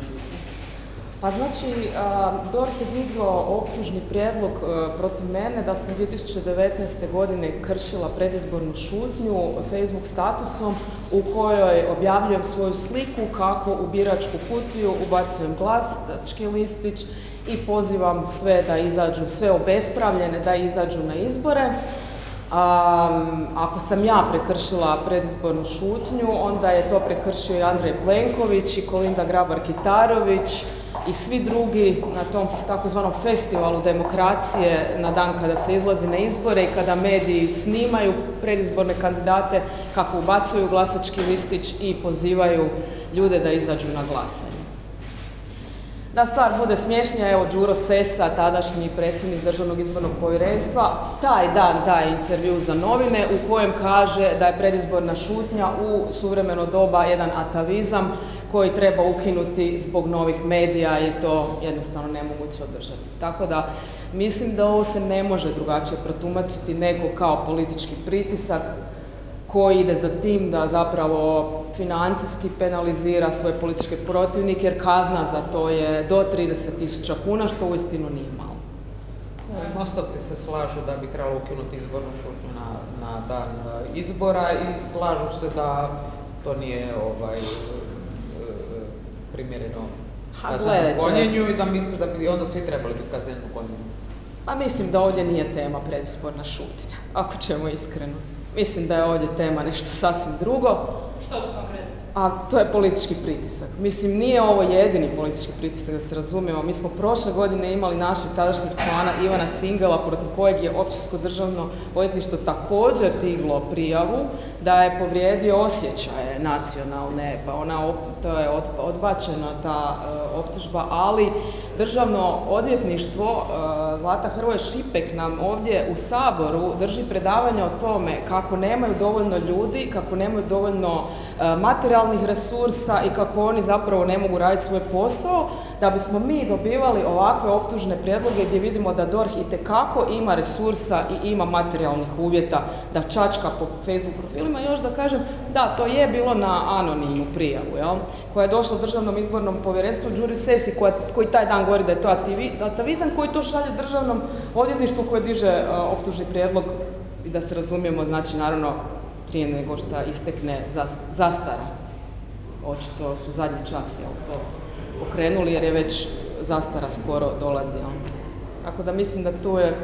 šutnje? Pa znači, DORH je diglo optužni prijedlog e, protiv mene da sam 2019. godine kršila predizbornu šutnju Facebook statusom u kojoj objavljujem svoju sliku kako u biračku kutiju ubacujem glasački listić i pozivam sve da izađu, sve obespravljene da izađu na izbore. Ako sam ja prekršila predizbornu šutnju, onda je to prekršio i Andrej Plenković i Kolinda Grabar-Kitarović, i svi drugi na tom takozvanom festivalu demokracije na dan kada se izlazi na izbore i kada mediji snimaju predizborne kandidate kako ubacuju glasački listić i pozivaju ljude da izađu na glasanje. Da stvar bude smješnija, evo Đuro Sesa, tadašnji predsjednik Državnog izbornog povjerenstva, taj dan daje intervju za novine u kojem kaže da je predizborna šutnja u suvremeno doba jedan atavizam koji treba ukinuti zbog novih medija je to jednostavno nemoguće održati. Tako da mislim da ovo se ne može drugačije protumačiti nego kao politički pritisak koji ide za tim da zapravo financijski penalizira svoje političke protivnike jer kazna za to je do 30.000 kuna što uistinu nije malo. Mostovci se slažu da bi trebalo ukinuti izbornu šutnju na, na dan e, izbora i slažu se da to nije ovaj, primjereno kaznenom gonjenju i da misle da bi onda svi trebali biti kazneno gonjeni. Pa mislim da ovdje nije tema predizborna šutnja, ako ćemo iskreno. Mislim da je ovdje tema nešto sasvim drugo. Što to konkretno? A to je politički pritisak. Mislim, nije ovo jedini politički pritisak, da se razumijemo. Mi smo prošle godine imali našeg tadašnjeg člana Ivana Cingela, protiv kojeg je Općinsko državno odvjetništvo također diglo prijavu da je povrijedio osjećaje nacionalne, pa ona, to je odbačena ta e, optužba, ali državno odvjetništvo e, Zlata Hrvoje Šipek nam ovdje u Saboru drži predavanje o tome kako nemaju dovoljno ljudi, kako nemaju dovoljno e, materijalnih resursa i kako oni zapravo ne mogu raditi svoj posao, da bismo mi dobivali ovakve optužne prijedloge gdje vidimo da DORH itekako ima resursa i ima materijalnih uvjeta da čačka po Facebook profilima. Još da kažem, da, to je bilo na anonimnu prijavu, jel? koja je došla državnom izbornom povjerenstvu Đuri Sesi koji taj dan govori da je to atavizam koji to šalje državnom odvjetništvu koje diže e, optužni prijedlog i da se razumijemo, znači naravno prije nego što istekne zastara. Očito su zadnji čas jel, to pokrenuli jer je već zastara skoro dolazi. Tako da mislim da tu je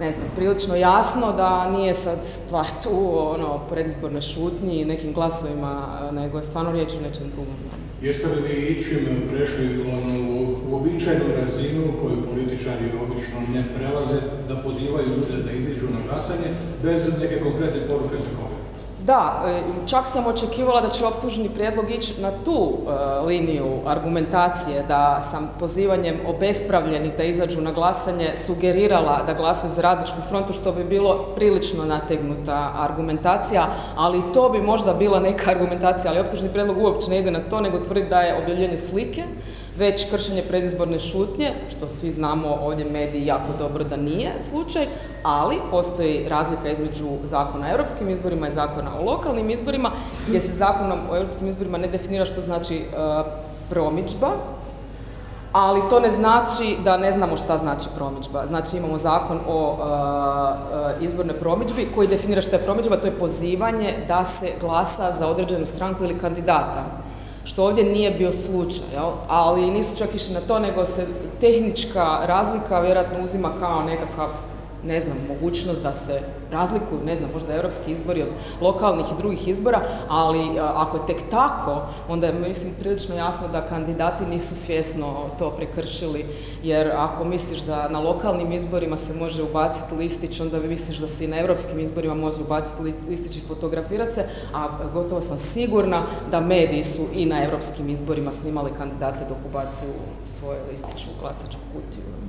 ne znam, prilično jasno da nije sad stvar tu ono, predizborne šutnji i nekim glasovima, nego je stvarno riječ o nečem drugom. Jeste li vi ičim prešli onu uobičajenu razinu koju političari obično ne prelaze, da pozivaju ljude da iziđu na glasanje bez neke konkretne poruke za koga? Da, e, čak sam očekivala da će optužni prijedlog ići na tu e, liniju argumentacije, da sam pozivanjem obespravljenih da izađu na glasanje sugerirala da glasuju za radičku frontu, što bi bilo prilično nategnuta argumentacija, ali to bi možda bila neka argumentacija, ali optužni prijedlog uopće ne ide na to, nego tvrdi da je objavljenje slike, već kršenje predizborne šutnje, što svi znamo ovdje mediji jako dobro da nije slučaj, ali postoji razlika između zakona o europskim izborima i zakona o lokalnim izborima, gdje se zakonom o europskim izborima ne definira što znači e, promičba, ali to ne znači da ne znamo šta znači promičba. Znači imamo zakon o e, e, izbornoj promičbi koji definira što je promičba, to je pozivanje da se glasa za određenu stranku ili kandidata što ovdje nije bio slučaj, jel? ali nisu čak išli na to, nego se tehnička razlika vjerojatno uzima kao nekakav ne znam, mogućnost da se razlikuju, ne znam, možda europski izbori od lokalnih i drugih izbora, ali e, ako je tek tako, onda je, mislim, prilično jasno da kandidati nisu svjesno to prekršili, jer ako misliš da na lokalnim izborima se može ubaciti listić, onda misliš da se i na europskim izborima može ubaciti listić i fotografirati se, a gotovo sam sigurna da mediji su i na europskim izborima snimali kandidate dok ubacuju svoje listić u glasačku kutiju.